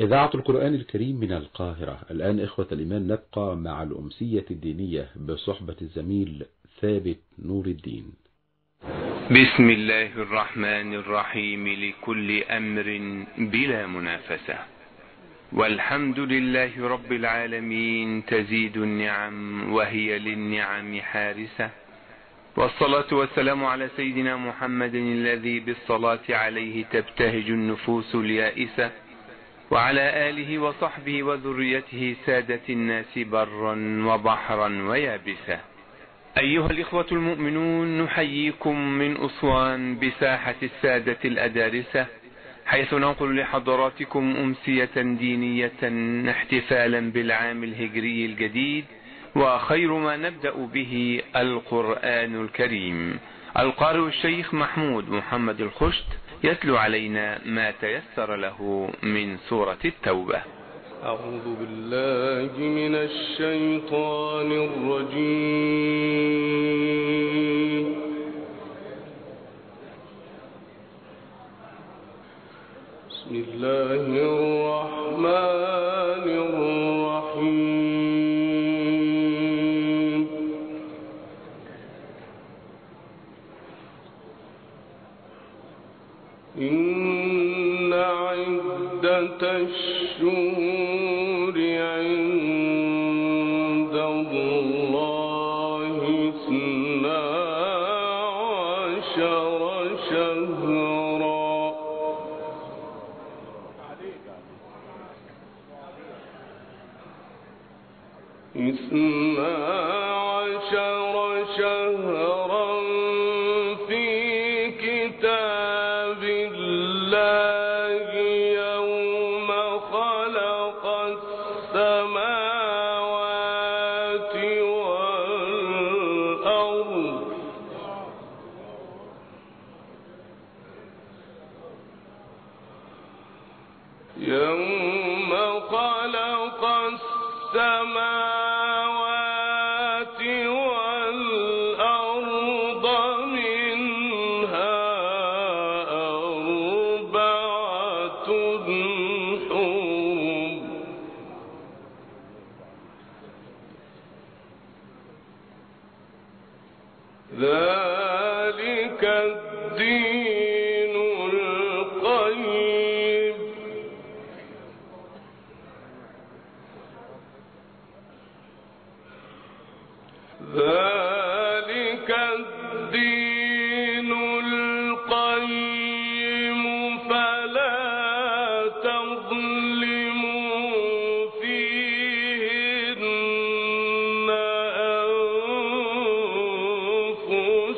إذاعة القرآن الكريم من القاهرة. الآن إخوة الإيمان نبقى مع الأمسية الدينية بصحبة الزميل ثابت نور الدين. بسم الله الرحمن الرحيم لكل أمر بلا منافسة. والحمد لله رب العالمين تزيد النعم وهي للنعم حارسة. والصلاة والسلام على سيدنا محمد الذي بالصلاة عليه تبتهج النفوس اليائسة. وعلى آله وصحبه وذريته سادة الناس برا وبحرا ويابسة أيها الإخوة المؤمنون نحييكم من أسوان بساحة السادة الأدارسة حيث ننقل لحضراتكم أمسية دينية احتفالا بالعام الهجري الجديد وخير ما نبدأ به القرآن الكريم. القارئ الشيخ محمود محمد الخشت يتلو علينا ما تيسر له من سورة التوبة. أعوذ بالله من الشيطان الرجيم. بسم الله الرحمن الرحيم. عدة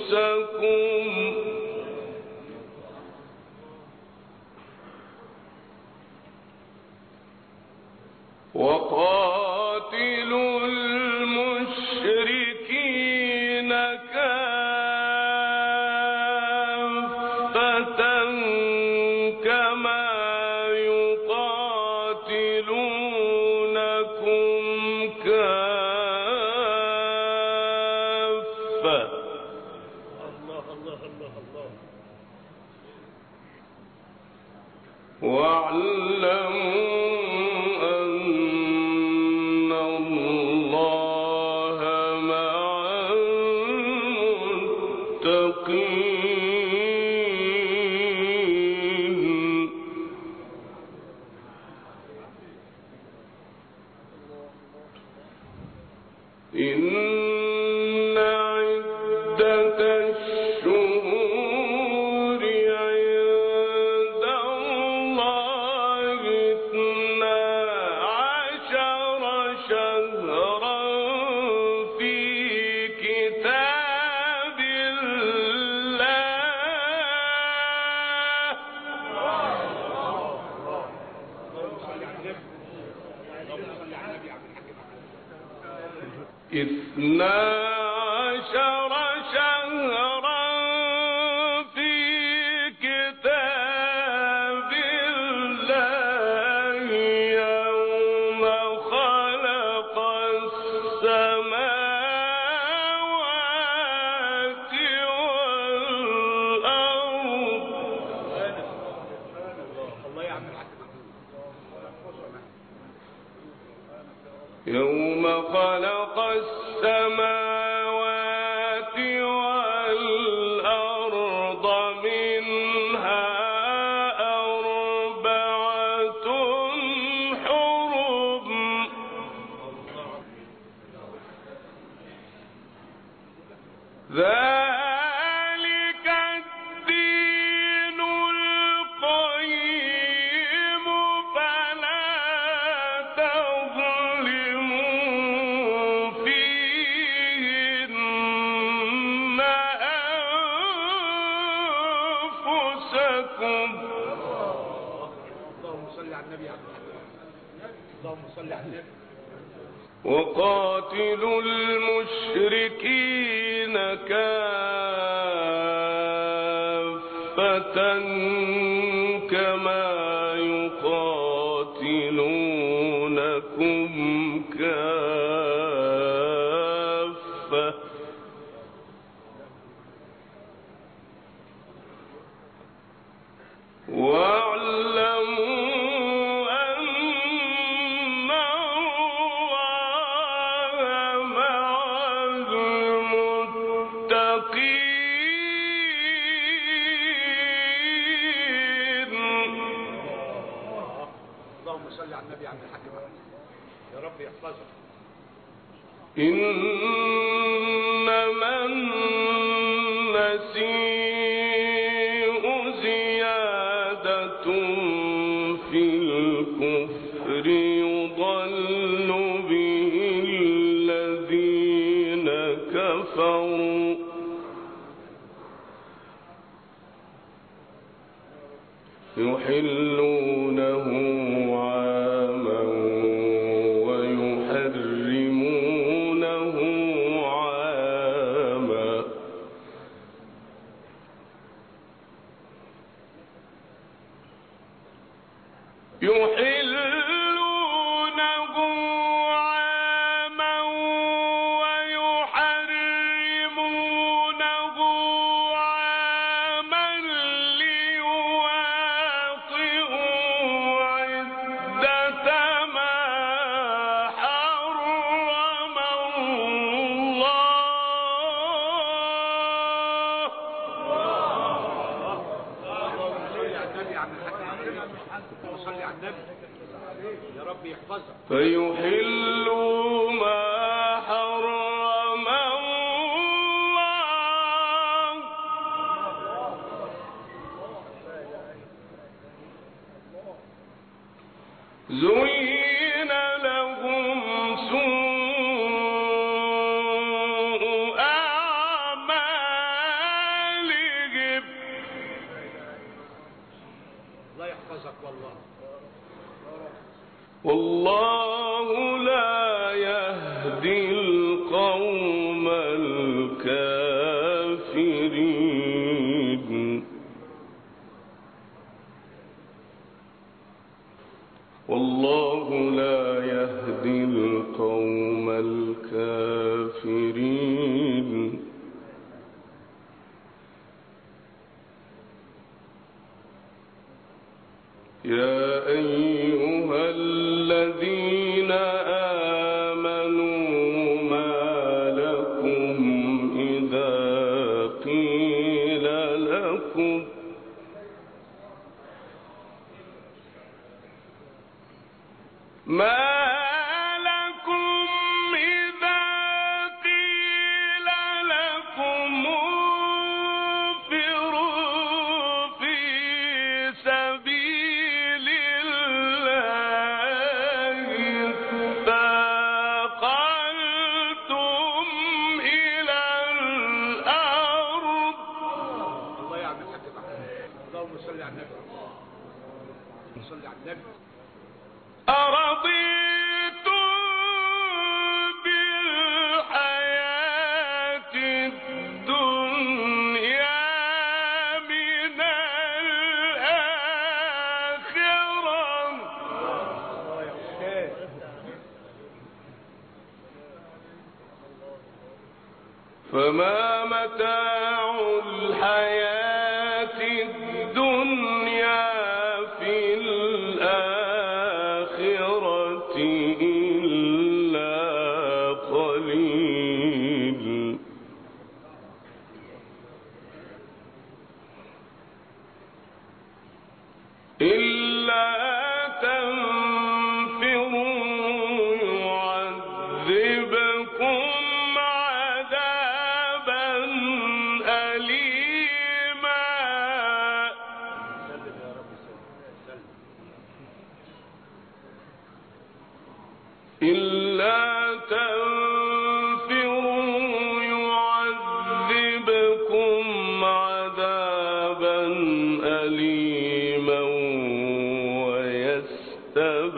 أنفسكم اثنا Whoa. على النبي.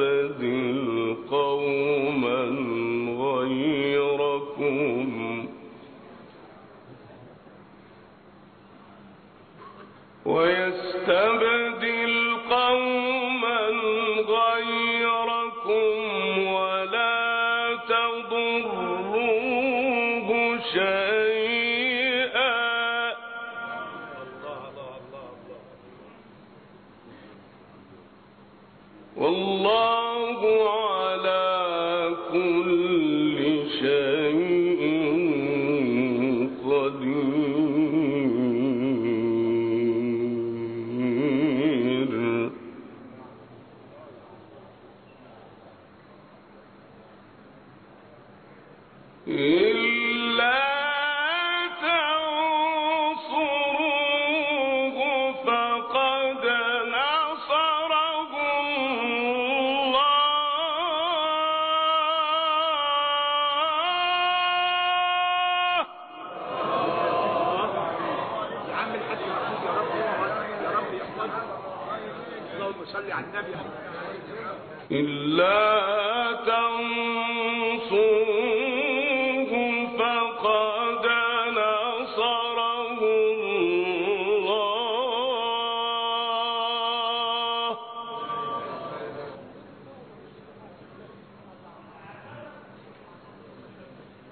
فذكر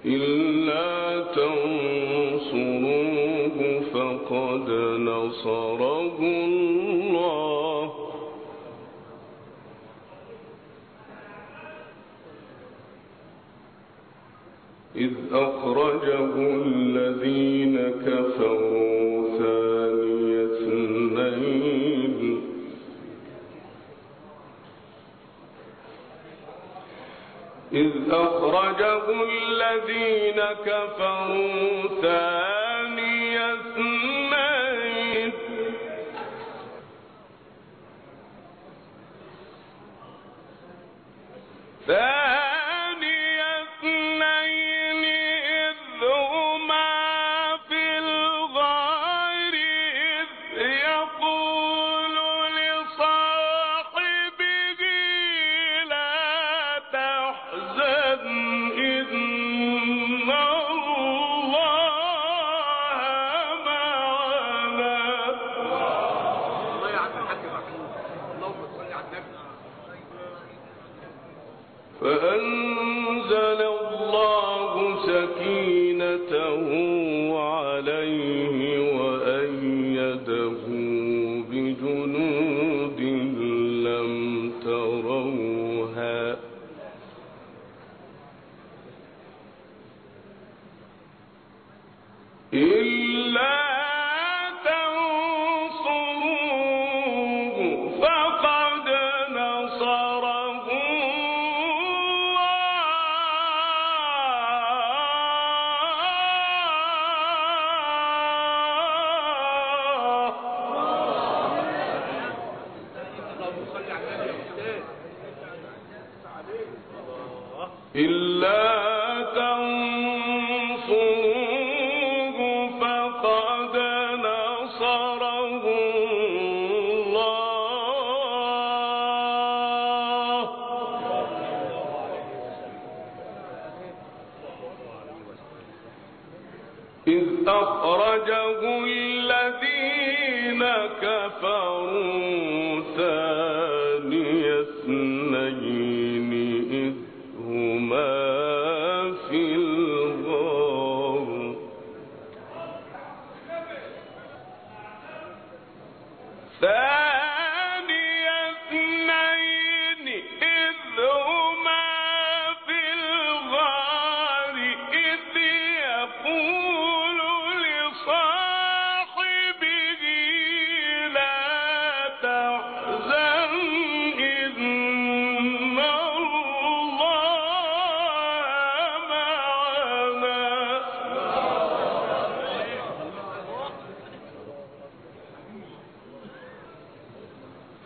إلا تنصروه فقد نصره الله. إذ أخرجه الذين كفروا ثاني اثنين. إذ أخرجه الذين كفروا ثاني Uh.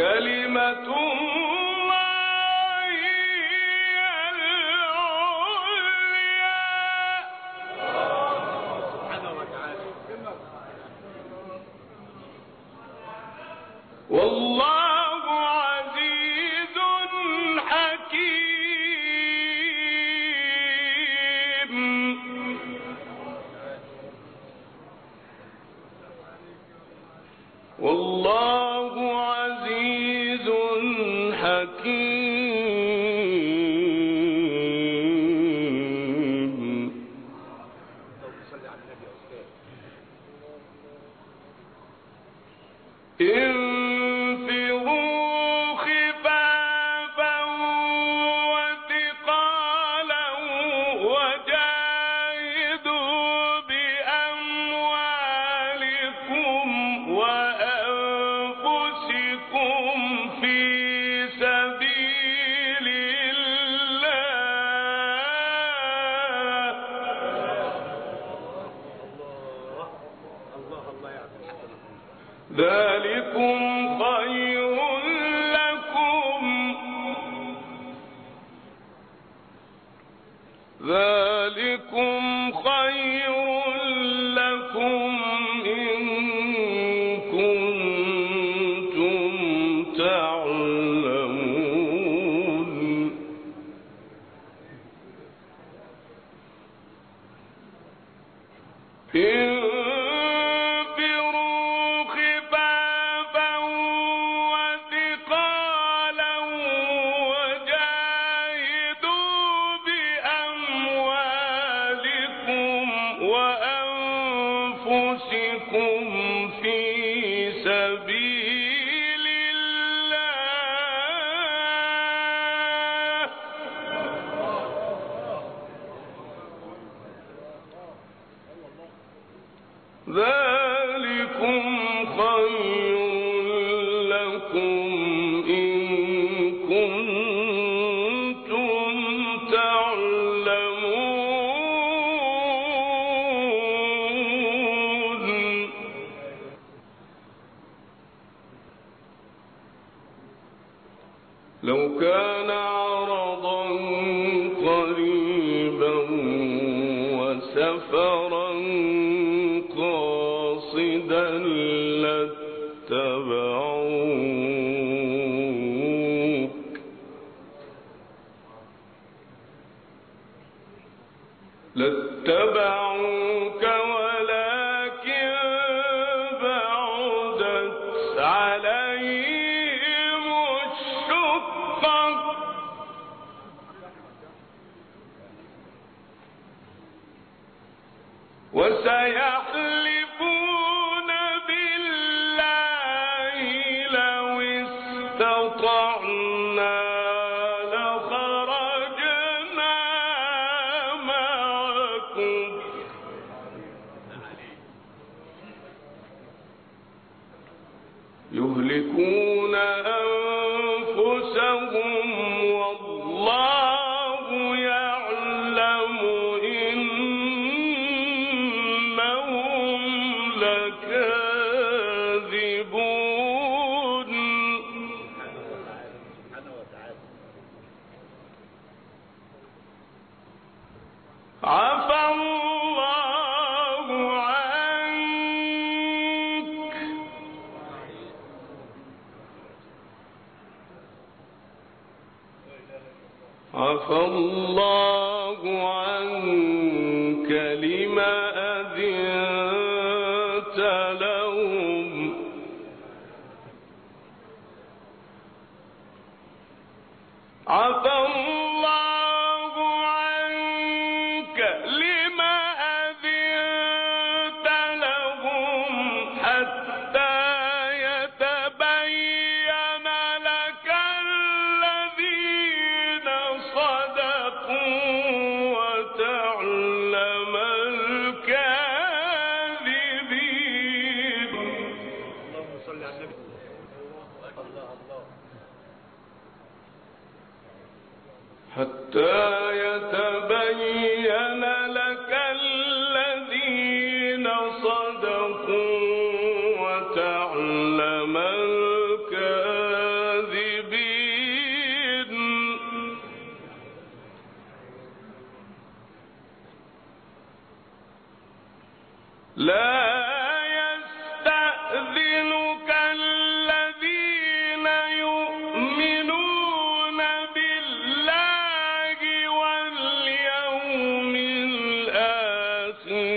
وكلمة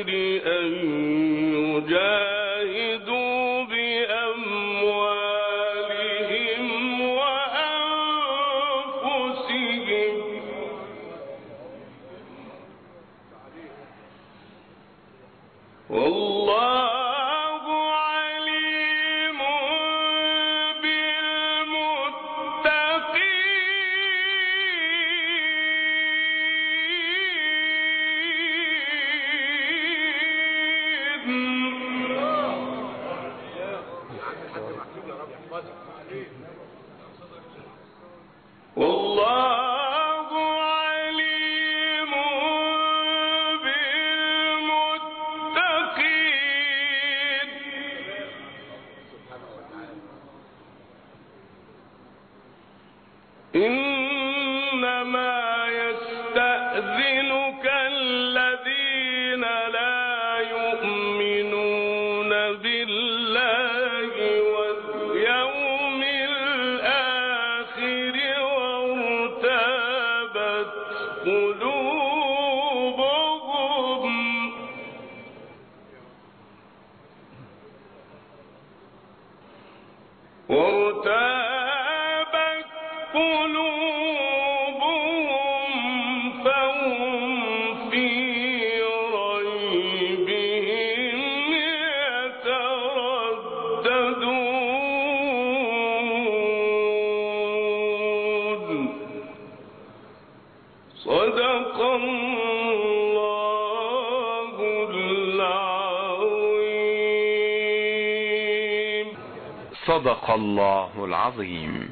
أن يجاهدوا صدق الله العظيم.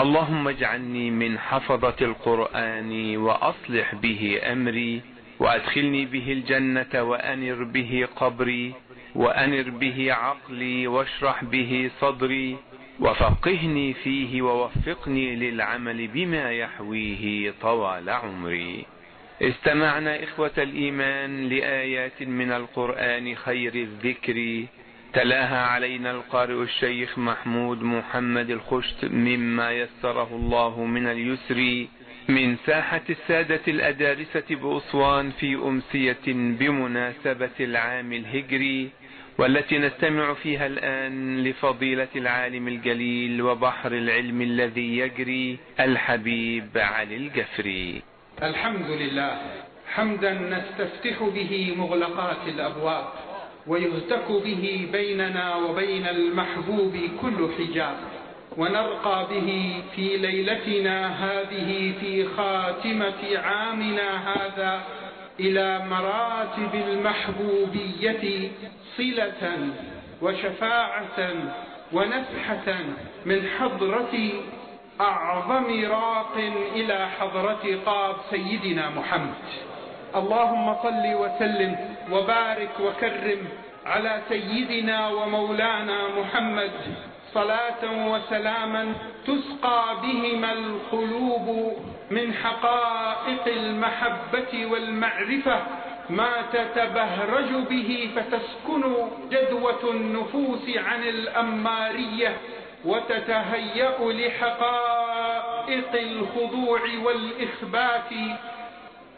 اللهم اجعلني من حفظة القرآن وأصلح به أمري وأدخلني به الجنة وأنر به قبري وأنر به عقلي واشرح به صدري وفقهني فيه ووفقني للعمل بما يحويه طوال عمري. استمعنا إخوة الإيمان لآيات من القرآن خير الذكر. تلاها علينا القارئ الشيخ محمود محمد الخشت مما يسره الله من اليسر من ساحة السادة الأدارسة بأسوان في أمسية بمناسبة العام الهجري والتي نستمع فيها الآن لفضيلة العالم الجليل وبحر العلم الذي يجري الحبيب علي الجفري. الحمد لله. حمدا نستفتح به مغلقات الأبواب. ويهتك به بيننا وبين المحبوب كل حجاب ونرقى به في ليلتنا هذه في خاتمة عامنا هذا إلى مراتب المحبوبية صلة وشفاعة ونفحة من حضرة أعظم راق إلى حضرة قاب سيدنا محمد. اللهم صل وسلم وبارك وكرم على سيدنا ومولانا محمد. صلاة وسلاما تسقى بهما القلوب من حقائق المحبة والمعرفة ما تتبهرج به فتسكن جدوة النفوس عن الأمارية وتتهيأ لحقائق الخضوع والإخبات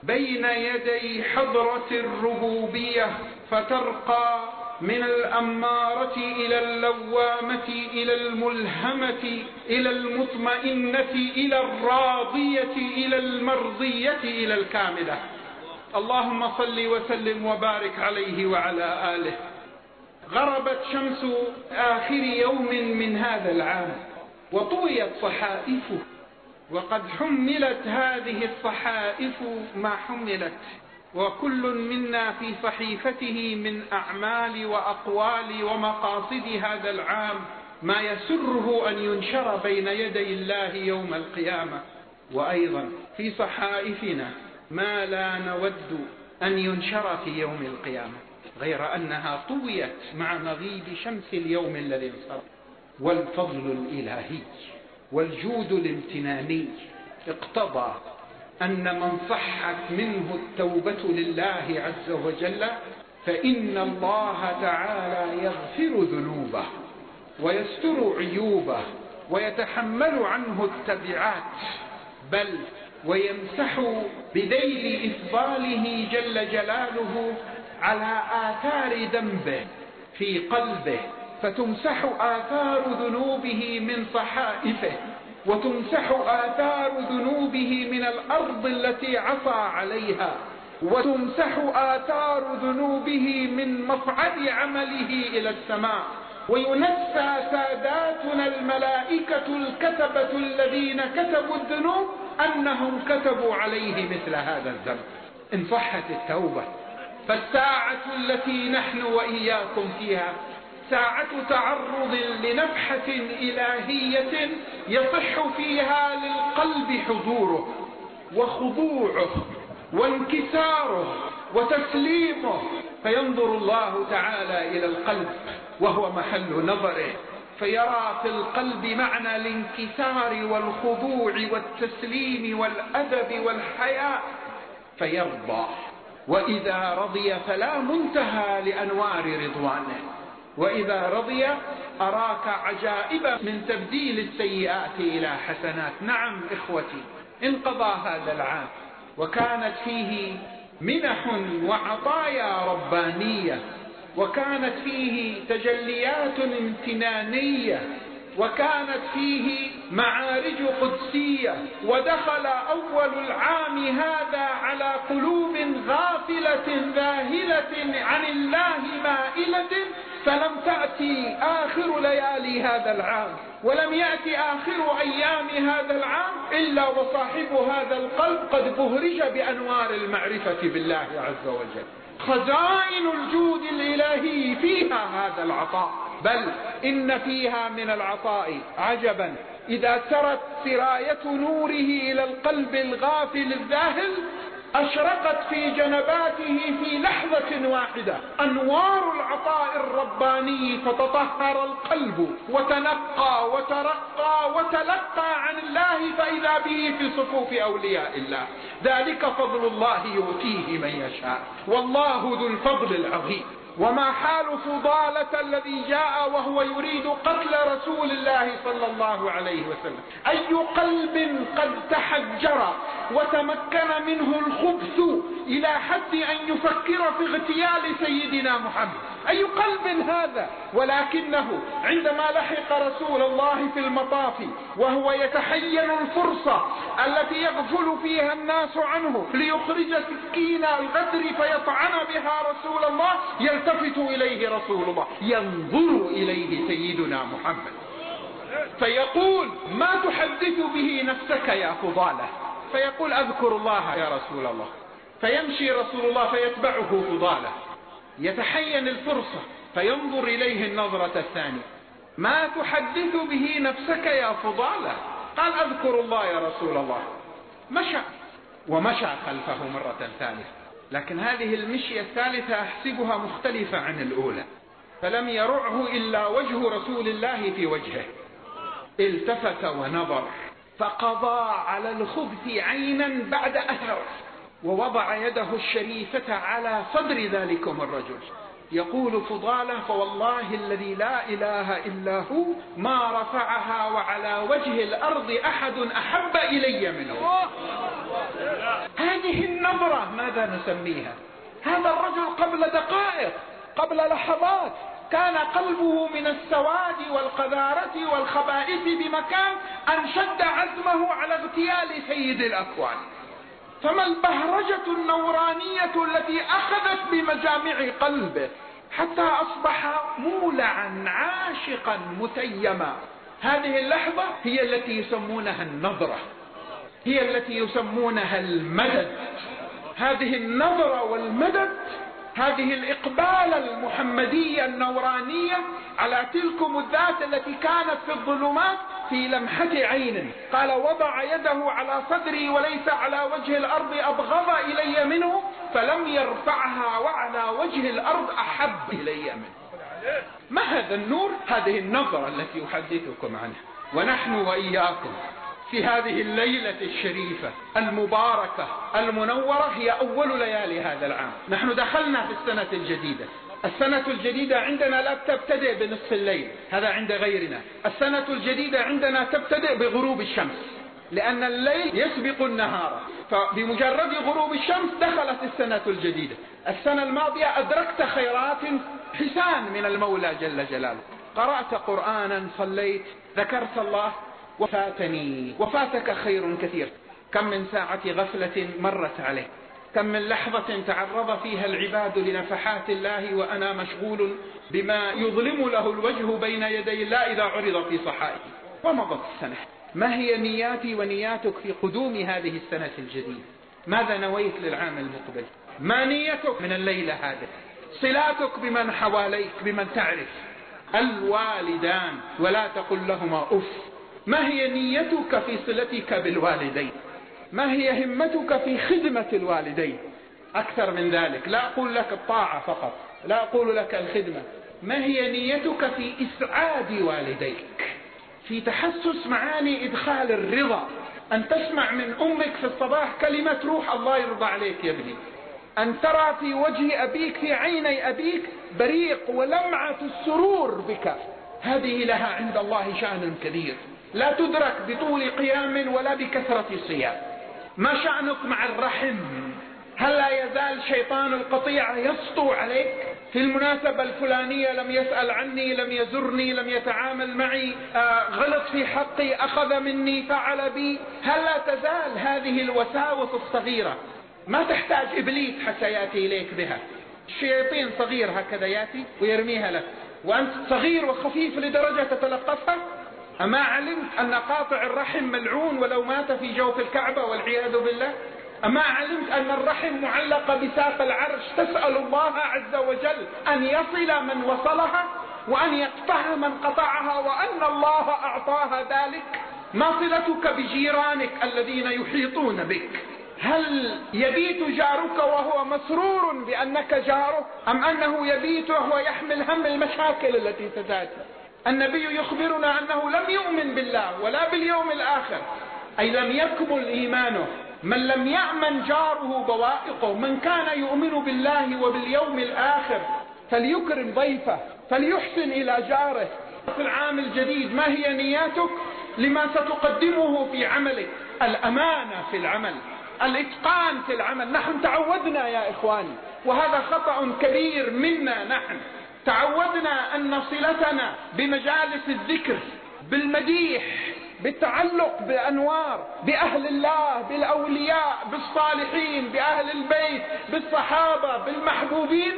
بين يدي حضرة الربوبية فترقى من الأمارة إلى اللوامة إلى الملهمة إلى المطمئنة إلى الراضية إلى المرضية إلى الكاملة. اللهم صل وسلم وبارك عليه وعلى آله. غربت شمس آخر يوم من هذا العام وطويت صحائفه. وقد حملت هذه الصحائف ما حملت وكل منا في صحيفته من أعمال وأقوال ومقاصد هذا العام ما يسره أن ينشر بين يدي الله يوم القيامة. وأيضا في صحائفنا ما لا نود أن ينشر في يوم القيامة غير أنها طويت مع مغيب شمس اليوم الذي انصرف والفضل الإلهي. والجود الامتناني. اقتضى أن من صحت منه التوبة لله عز وجل فإن الله تعالى يغفر ذنوبه ويستر عيوبه ويتحمل عنه التبعات بل ويمسح بذيل إفضاله جل جلاله على آثار ذنبه في قلبه فتمسح آثار ذنوبه من صحائفه وتمسح آثار ذنوبه من الأرض التي عصى عليها وتمسح آثار ذنوبه من مصعد عمله إلى السماء. وينسى ساداتنا الملائكة الكتبة الذين كتبوا الذنوب أنهم كتبوا عليه مثل هذا الذنب. إن صحت التوبة فالساعة التي نحن وإياكم فيها ساعة تعرض لنفحة إلهية يصح فيها للقلب حضوره وخضوعه وانكساره وتسليمه فينظر الله تعالى إلى القلب وهو محل نظره فيرى في القلب معنى الانكسار والخضوع والتسليم والأدب والحياء فيرضى. وإذا رضي فلا منتهى لأنوار رضوانه. وإذا رضي أراك عجائب من تبديل السيئات إلى حسنات. نعم إخوتي انقضى هذا العام وكانت فيه منح وعطايا ربانية وكانت فيه تجليات امتنانية وكانت فيه معارج قدسية ودخل أول العام هذا على قلوب غافلة ذاهلة عن الله مائلة فلم تأتي آخر ليالي هذا العام ولم يأتي آخر أيام هذا العام إلا وصاحب هذا القلب قد بهرج بأنوار المعرفة بالله عز وجل. خزائن الجود الإلهي فيها هذا العطاء. بل إن فيها من العطاء عجبا إذا سرت سراية نوره إلى القلب الغافل الذاهل أشرقت في جنباته في لحظة واحدة. أنوار العطاء الرباني فتطهر القلب. وتنقى وترقى وتلقى عن الله فإذا به في صفوف أولياء الله. ذلك فضل الله يؤتيه من يشاء. والله ذو الفضل العظيم. وما حال فضالة الذي جاء وهو يريد قتل رسول الله صلى الله عليه وسلم؟ أي قلب قد تحجر وتمكن منه الخبث إلى حد أن يفكر في اغتيال سيدنا محمد؟ أي قلب هذا؟ ولكنه عندما لحق رسول الله في المطاف وهو يتحين الفرصة التي يغفل فيها الناس عنه ليخرج سكين الغدر فيطعن بها رسول الله يلتفت إليه رسول الله ينظر إليه سيدنا محمد. فيقول ما تحدث به نفسك يا فضالة؟ فيقول أذكر الله يا رسول الله. فيمشي رسول الله فيتبعه فضالة. يتحين الفرصة فينظر إليه النظرة الثانية. ما تحدث به نفسك يا فضالة؟ قال أذكر الله يا رسول الله. مشى ومشى خلفه مرة ثانية. لكن هذه المشية الثالثة أحسبها مختلفة عن الأولى. فلم يرعه إلا وجه رسول الله في وجهه. التفت ونظر فقضى على الخبث عينا بعد أثر ووضع يده الشريفة على صدر ذلكم الرجل. يقول فضالة فوالله الذي لا إله إلا هو ما رفعها وعلى وجه الأرض أحد أحب إلي منه. هذه النظرة ماذا نسميها؟ هذا الرجل قبل دقائق قبل لحظات كان قلبه من السواد والقذارة والخبائث بمكان أن شد عزمه على اغتيال سيد الأكوان. فما البهرجة النورانية التي أخذت بمجامع قلبه حتى أصبح مولعا عاشقا متيما؟ هذه اللحظة هي التي يسمونها النظرة. هي التي يسمونها المدد. هذه النظرة والمدد هذه الإقبال المحمدية النورانية على تلكم الذات التي كانت في الظلمات في لمحة عين. قال وضع يده على صدري وليس على وجه الأرض أبغض إلي منه فلم يرفعها وعلى وجه الأرض أحب إلي منه. ما هذا النور؟ هذه النظرة التي أحدثكم عنها. ونحن وإياكم في هذه الليلة الشريفة المباركة المنورة هي أول ليالي هذا العام. نحن دخلنا في السنة الجديدة. السنة الجديدة عندنا لا تبتدئ بنصف الليل هذا عند غيرنا. السنة الجديدة عندنا تبتدئ بغروب الشمس لأن الليل يسبق النهار. فبمجرد غروب الشمس دخلت السنة الجديدة. السنة الماضية أدركت خيرات حسان من المولى جل جلاله. قرأت قرآنا صليت ذكرت الله وفاتني وفاتك خير كثير. كم من ساعة غفلة مرت عليه كم من لحظة تعرض فيها العباد لنفحات الله وأنا مشغول بما يظلم له الوجه بين يدي الله إذا عرض في صحائه. ومضت السنة. ما هي نياتي ونياتك في قدوم هذه السنة الجديدة؟ ماذا نويت للعام المقبل؟ ما نيتك من الليلة هذه؟ صلاتك بمن حواليك بمن تعرف؟ الوالدان ولا تقل لهما أف. ما هي نيتك في صلتك بالوالدين؟ ما هي همتك في خدمة الوالدين؟ أكثر من ذلك. لا أقول لك الطاعة فقط. لا أقول لك الخدمة. ما هي نيتك في إسعاد والديك؟ في تحسس معاني إدخال الرضا. أن تسمع من أمك في الصباح كلمة روح الله يرضى عليك يا ابني. أن ترى في وجه أبيك في عيني أبيك بريق ولمعة السرور بك. هذه لها عند الله شأن كبير. لا تدرك بطول قيام ولا بكثرة صيام. ما شأنك مع الرحم؟ هل لا يزال شيطان القطيعة يسطو عليك؟ في المناسبة الفلانية لم يسأل عني لم يزرني لم يتعامل معي. آه غلط في حقي أخذ مني فعل بي. هل لا تزال هذه الوساوس الصغيرة؟ ما تحتاج إبليس حتى يأتي إليك بها. الشياطين صغير هكذا يأتي ويرميها لك. وأنت صغير وخفيف لدرجة تتلقفها أما علمت أن قاطع الرحم ملعون ولو مات في جوف الكعبة والعياذ بالله؟ أما علمت أن الرحم معلقة بساق العرش تسأل الله عز وجل أن يصل من وصلها وأن يقطع من قطعها وأن الله أعطاها ذلك؟ ما صلتك بجيرانك الذين يحيطون بك؟ هل يبيت جارك وهو مسرور بأنك جاره أم أنه يبيت وهو يحمل هم المشاكل التي ستأتي النبي يخبرنا أنه لم يؤمن بالله ولا باليوم الآخر. أي لم يكمل إيمانه. من لم يأمن جاره بوائقه. من كان يؤمن بالله وباليوم الآخر. فليكرم ضيفه. فليحسن إلى جاره. في العام الجديد ما هي نياتك؟ لما ستقدمه في عملك. الأمانة في العمل. الإتقان في العمل. نحن تعودنا يا إخواني. وهذا خطأ كبير منا نحن. تعودنا أن صلتنا بمجالس الذكر بالمديح بالتعلق بأنوار بأهل الله بالأولياء بالصالحين بأهل البيت بالصحابة بالمحبوبين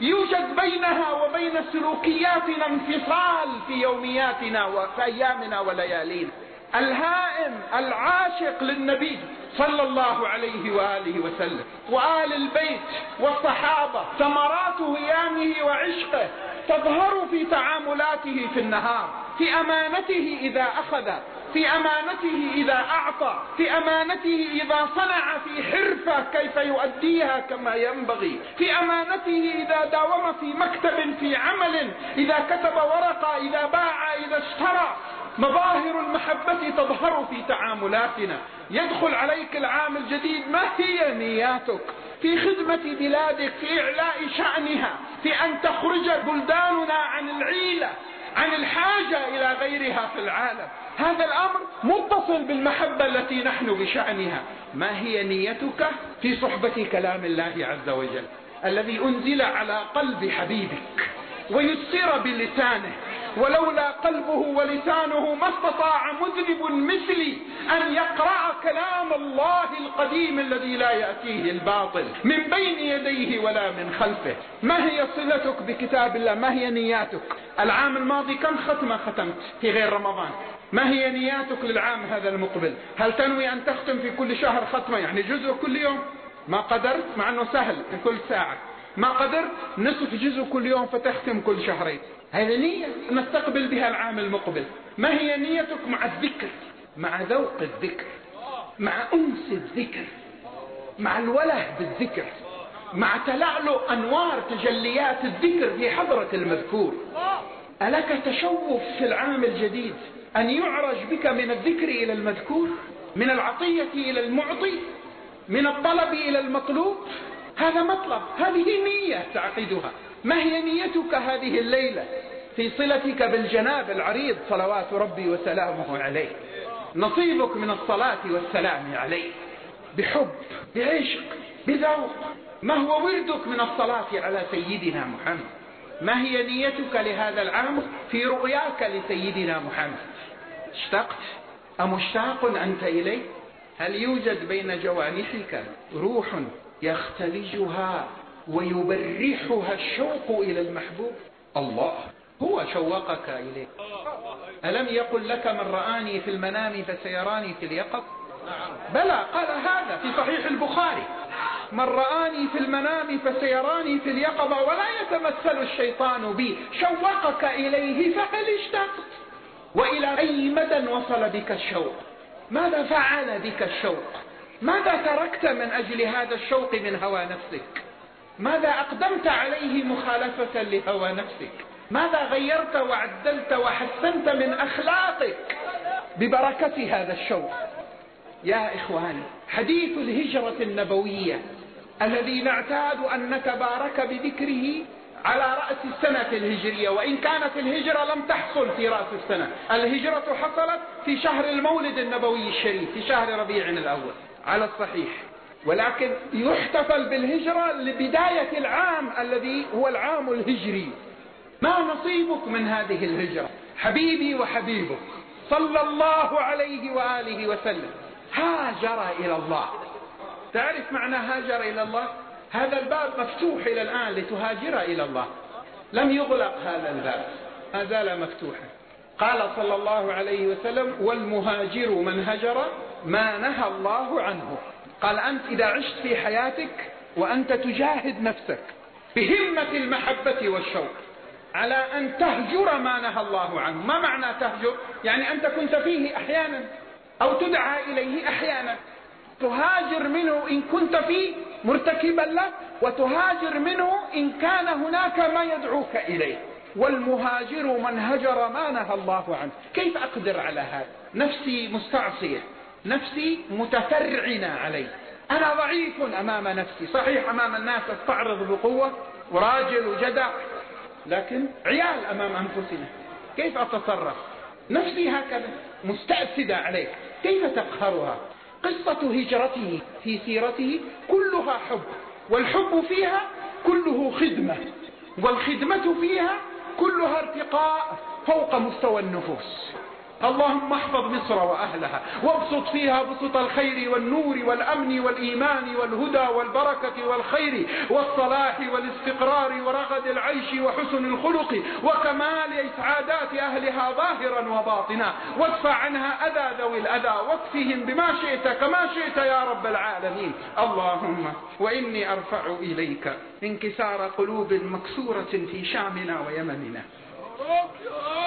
يوجد بينها وبين سلوكياتنا انفصال في يومياتنا وفي أيامنا وليالينا. الهائم العاشق للنبي صلى الله عليه وآله وسلم. وآل البيت والصحابة ثمرات هيامه وعشقه تظهر في تعاملاته في النهار في أمانته إذا أخذ في أمانته إذا أعطى في أمانته إذا صنع في حرفة كيف يؤديها كما ينبغي في أمانته إذا داوم في مكتب في عمل إذا كتب ورقة إذا باع إذا اشترى. مظاهر المحبة تظهر في تعاملاتنا. يدخل عليك العام الجديد. ما هي نياتك؟ في خدمة بلادك في إعلاء شأنها في أن تخرج بلداننا عن العيلة عن الحاجة إلى غيرها في العالم. هذا الأمر متصل بالمحبة التي نحن بشأنها. ما هي نيتك في صحبة كلام الله عز وجل؟ الذي أنزل على قلب حبيبك ويسر بلسانه. ولولا قلبه ولسانه ما استطاع مذنب مثلي أن يقرأ كلام الله القديم الذي لا يأتيه الباطل من بين يديه ولا من خلفه. ما هي صلتك بكتاب الله؟ ما هي نياتك؟ العام الماضي كم ختمة ختمت في غير رمضان؟ ما هي نياتك للعام هذا المقبل؟ هل تنوي أن تختم في كل شهر ختمة؟ يعني جزء كل يوم؟ ما قدرت مع أنه سهل في كل ساعة. ما قدرت نصف جزء كل يوم فتختم كل شهرين. هذه نية نستقبل بها العام المقبل. ما هي نيتك مع الذكر؟ مع ذوق الذكر. مع أنس الذكر. مع الوله بالذكر. مع تلألؤ أنوار تجليات الذكر في حضرة المذكور. ألك تشوف في العام الجديد أن يعرج بك من الذكر إلى المذكور؟ من العطية إلى المعطي؟ من الطلب إلى المطلوب؟ هذا مطلب هذه نية تعقدها. ما هي نيتك هذه الليلة؟ في صلتك بالجناب العريض صلوات ربي وسلامه عليه. نصيبك من الصلاة والسلام عليه. بحب بعشق بذوق. ما هو وردك من الصلاة على سيدنا محمد؟ ما هي نيتك لهذا العام في رؤياك لسيدنا محمد؟ اشتقت أمشتاق أنت إليه؟ هل يوجد بين جوانحك روح يختلجها ويبرحها الشوق إلى المحبوب. الله هو شوقك إليه. ألم يقل لك من رآني في المنام فسيراني في اليقظ بلى قال هذا في صحيح البخاري. من رآني في المنام فسيراني في اليقظة ولا يتمثل الشيطان بي. شوقك إليه فهل اشتقت؟ وإلى أي مدى وصل بك الشوق؟ ماذا فعل بك الشوق؟ ماذا تركت من أجل هذا الشوق من هوى نفسك؟ ماذا أقدمت عليه مخالفة لهوى نفسك؟ ماذا غيرت وعدلت وحسنت من أخلاقك ببركة هذا الشوق؟ يا إخواني حديث الهجرة النبوية الذي نعتاد أن نتبارك بذكره على رأس السنة الهجرية وإن كانت الهجرة لم تحصل في رأس السنة. الهجرة حصلت في شهر المولد النبوي الشريف في شهر ربيع الأول. على الصحيح. ولكن يحتفل بالهجرة لبداية العام الذي هو العام الهجري. ما نصيبك من هذه الهجرة؟ حبيبي وحبيبك صلى الله عليه وآله وسلم. هاجر إلى الله. تعرف معنى هاجر إلى الله؟ هذا الباب مفتوح إلى الآن لتهاجر إلى الله. لم يغلق هذا الباب. ما زال مفتوحا. قال صلى الله عليه وسلم والمهاجر من هجر ما نهى الله عنه. قال أنت إذا عشت في حياتك وأنت تجاهد نفسك بهمة المحبة والشوق على أن تهجر ما نهى الله عنه. ما معنى تهجر؟ يعني أنت كنت فيه أحيانا أو تدعى إليه أحيانا. تهاجر منه إن كنت فيه مرتكبا له وتهاجر منه إن كان هناك ما يدعوك إليه. والمهاجر من هجر ما نهى الله عنه. كيف أقدر على هذا؟ نفسي مستعصية. نفسي متفرعنة علي أنا ضعيف أمام نفسي. صحيح أمام الناس أستعرض بقوة وراجل وجدع لكن عيال أمام أنفسنا. كيف أتصرف؟ نفسي هكذا مستأسدة عليك كيف تقهرها؟ قصة هجرته في سيرته كلها حب والحب فيها كله خدمة والخدمة فيها كلها ارتقاء فوق مستوى النفوس. اللهم احفظ مصر وأهلها وابسط فيها بسط الخير والنور والأمن والإيمان والهدى والبركة والخير والصلاح والاستقرار ورغد العيش وحسن الخلق وكمال إسعادات أهلها ظاهرا وباطنا. وادفع عنها أذى ذوي الأذى واكفهم بما شئت كما شئت يا رب العالمين. اللهم وإني أرفع إليك انكسار قلوب مكسورة في شامنا ويمننا.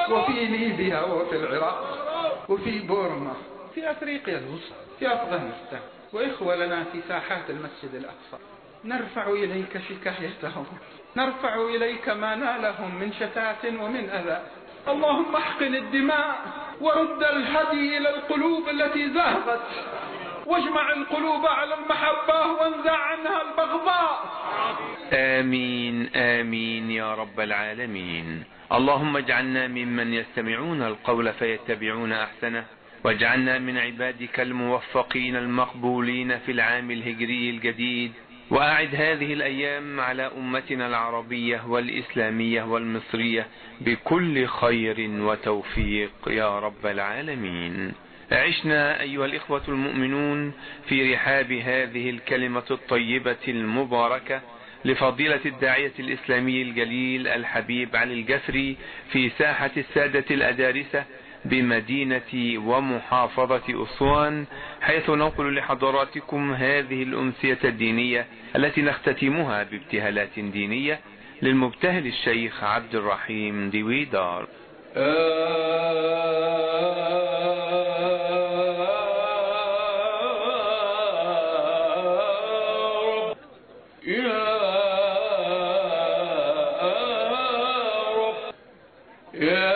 وفي ليبيا وفي العراق وفي بورما في أفريقيا الوسطى في أفغانستان وإخوة لنا في ساحات المسجد الأقصى. نرفع إليك شكايتهم نرفع إليك ما نالهم من شتات ومن أذى. اللهم احقن الدماء ورد الهدي إلى القلوب التي زاغت. واجمع القلوب على المحبة وانزع عنها البغضاء. آمين آمين يا رب العالمين. اللهم اجعلنا ممن يستمعون القول فيتبعون أحسنه واجعلنا من عبادك الموفقين المقبولين في العام الهجري الجديد. وأعد هذه الأيام على أمتنا العربية والإسلامية والمصرية بكل خير وتوفيق يا رب العالمين. عشنا أيها الإخوة المؤمنون في رحاب هذه الكلمة الطيبة المباركة لفضيلة الداعية الإسلامي الجليل الحبيب علي الجسري في ساحة السادة الأدارسة بمدينة ومحافظة أسوان حيث ننقل لحضراتكم هذه الأمسية الدينية التي نختتمها بابتهالات دينية للمبتهل الشيخ عبد الرحيم دويدار يا يا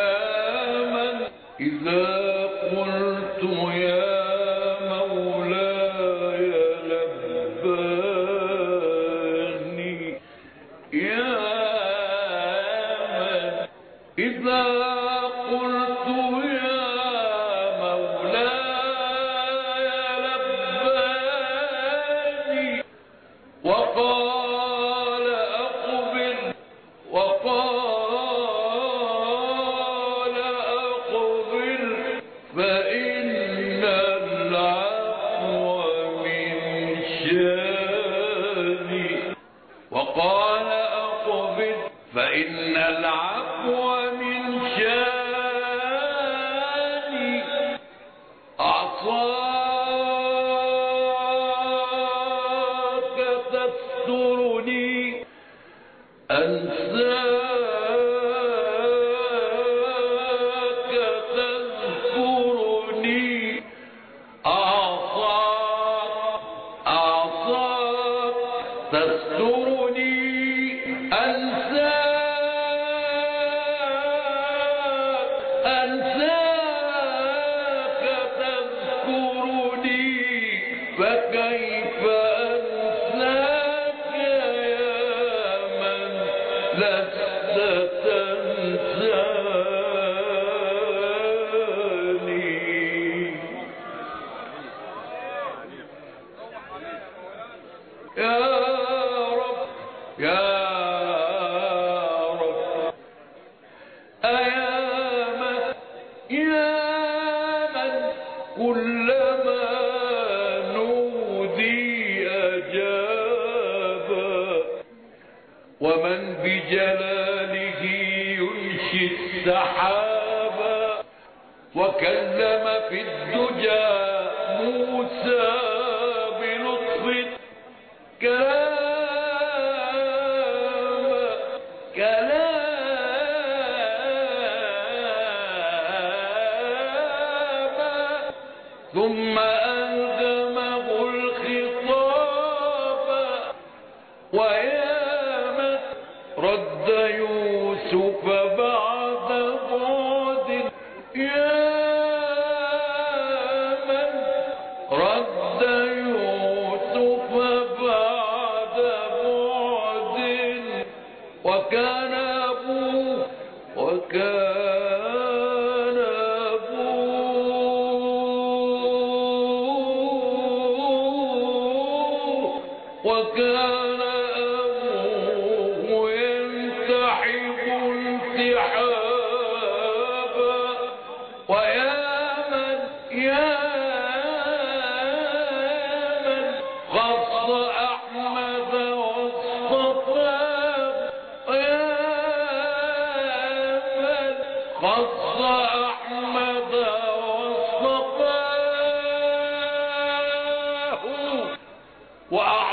بجلاله ينشي السحابا وكلم في الدجى موسى.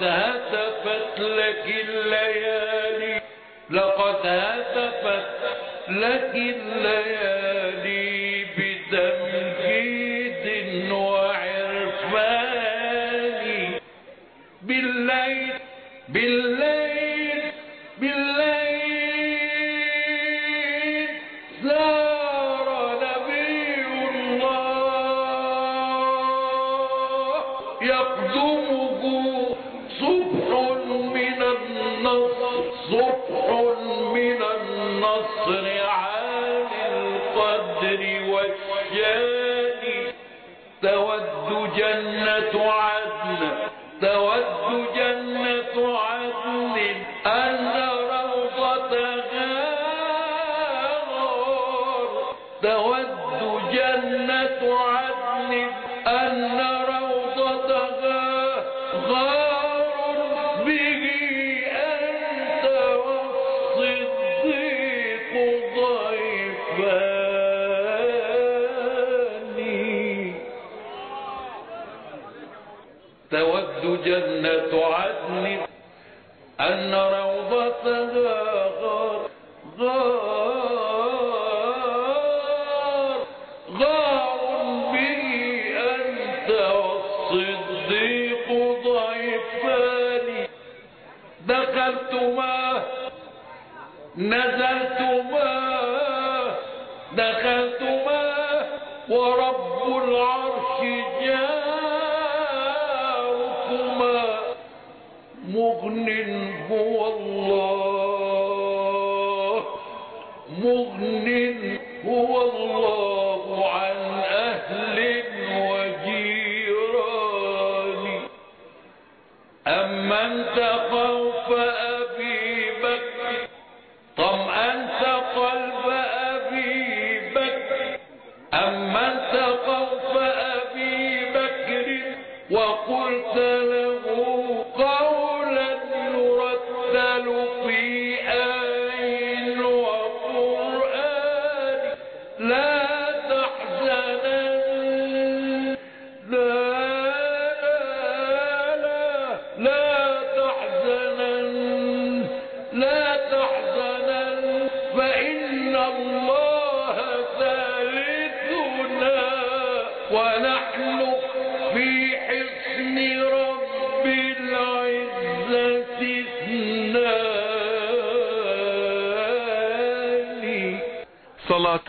لقد هتفت لك الليالي لقد هتفت لك الليالي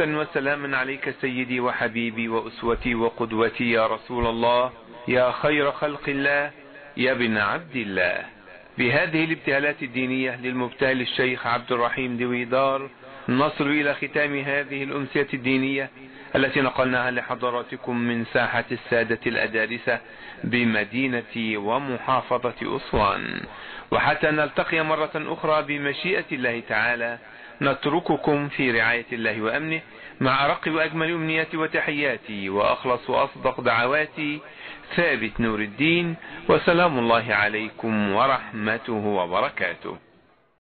وسلاما عليك سيدي وحبيبي وأسوتي وقدوتي يا رسول الله يا خير خلق الله يا ابن عبد الله. بهذه الابتهالات الدينية للمبتهل الشيخ عبد الرحيم دويدار نصل إلى ختام هذه الأمسية الدينية التي نقلناها لحضراتكم من ساحة السادة الأدارسة بمدينة ومحافظة أسوان. وحتى نلتقي مرة أخرى بمشيئة الله تعالى نترككم في رعاية الله وأمنه. مع أرق وأجمل أمنياتي وتحياتي وأخلص وأصدق دعواتي. ثابت نور الدين وسلام الله عليكم ورحمته وبركاته.